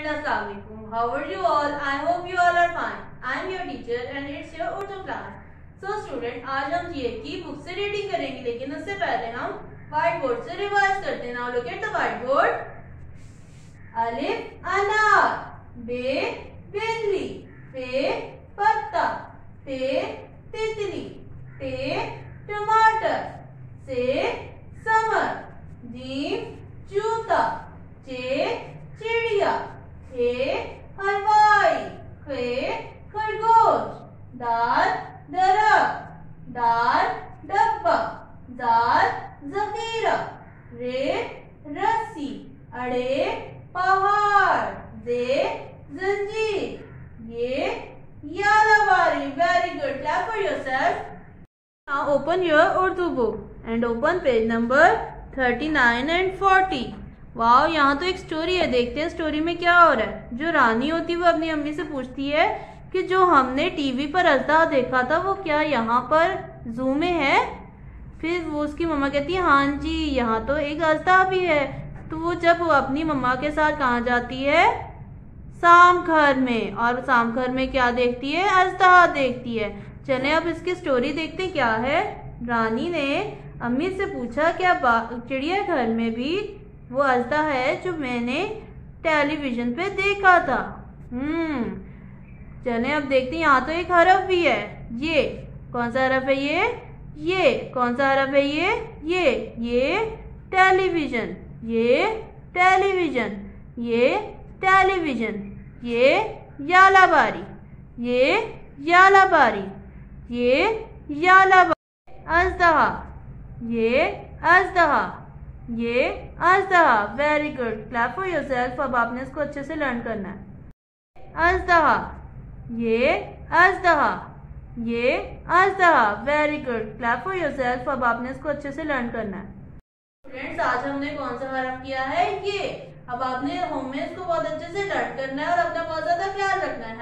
and Assalamualaikum. How are you all? I hope you all are fine. I am your teacher and it's your Urdu class. So student, आज हम ये की book से reading करेंगे लेकिन उससे पहले हम व्हाइट बोर्ड से रिवाइज करते हैं now look at the white board अलिफ अनार बे बिल्ली पे पत्ता पे तितली टे टमाटर से समर जीम जूता चे चिड़िया हे हलवाई खे खरगोश दाल दरख्त दाल डब्बा दाल जखीरा रे रस्सी अड़े पहाड़ दे जंजीर ये यालावारी very good clap for yourself Now open your Urdu book and open page number 39 and 40. वाह यहाँ तो एक स्टोरी है, देखते हैं स्टोरी में क्या हो रहा है। जो रानी होती है वो अपनी अम्मी से पूछती है कि जो हमने टीवी पर अजदा देखा था, वो क्या यहाँ पर जू में है? फिर वो उसकी मम्मा कहती है हाँ जी, यहाँ तो एक अजदा भी है। तो वो जब वो अपनी मम्मा के साथ कहाँ जाती है? शाम घर में। और शाम घर में क्या देखती है? अजदा देखती है। चले, अब इसकी स्टोरी देखते क्या है। रानी ने अम्मी से पूछा, क्या चिड़िया घर में भी वो अजदा है जो मैंने टेलीविज़न पे देखा था। हम्म चले अब देखते हैं, यहाँ तो एक हरफ भी है। ये, कौन सा हरफ है ये? ये, कौन सा हरफ है ये? ये ये टेलीविज़न ये टेलीविज़न ये टेलीविज़न ये यालाबारी ये यालाबारी ये यालाबारी अजदहा ये अजदहा ये अजदहा very good clap for yourself अब आपने इसको अच्छे से लर्न करना है। अजदहा ये अजदहा ये अजदहा very good clap for yourself अब आपने इसको अच्छे से लर्न करना है। स्टूडेंट्स आज हमने कौन सा हरफ किया है? ये। अब आपने होम में इसको बहुत अच्छे से लर्न करना है और अपना बहुत ज़्यादा ख्याल रखना है।